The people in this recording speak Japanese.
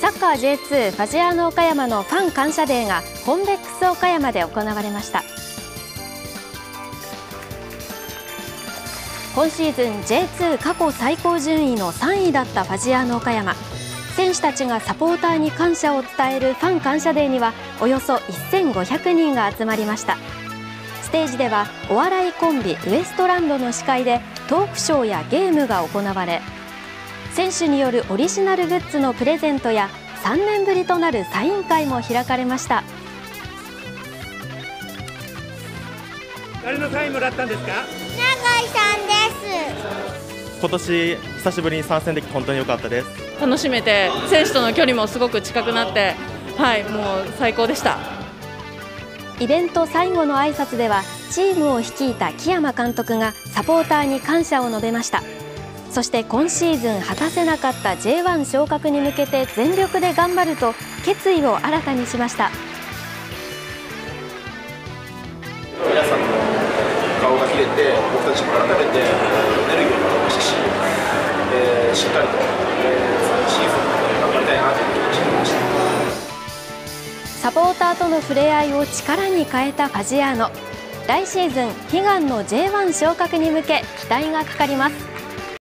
サッカー J2 ファジアーノ岡山のファン感謝デーがコンベックス岡山で行われました。今シーズン J2 過去最高順位の3位だったファジアーノ岡山。選手たちがサポーターに感謝を伝えるファン感謝デーにはおよそ1500人が集まりました。ステージではお笑いコンビウエストランドの司会でトークショーやゲームが行われ選手によるオリジナルグッズのプレゼントや3年ぶりとなるサイン会も開かれました。誰のサインもらったんですか？永井さんです。今年久しぶりに参戦できて本当に良かったです。楽しめて選手との距離もすごく近くなってはいもう最高でした。イベント最後の挨拶ではチームを率いた木山監督がサポーターに感謝を述べましたそして今シーズン果たせなかった J1 昇格に向けて全力で頑張ると決意を新たにしました。皆さんの顔が切れて僕たちも改めてエネルギーをましたし、えー、しっかりと、えー、シーズン頑張りたいなという気持ちになりました。サポーターとの触れ合いを力に変えたファジアーノ。来シーズン悲願の J1 昇格に向け期待がかかります